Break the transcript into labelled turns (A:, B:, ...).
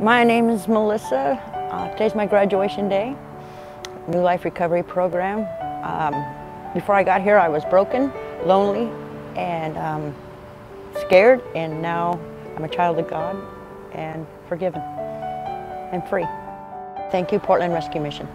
A: My name is Melissa. Uh, today's my graduation day, New Life Recovery Program. Um, before I got here, I was broken, lonely, and um, scared, and now I'm a child of God and forgiven and free. Thank you, Portland Rescue Mission.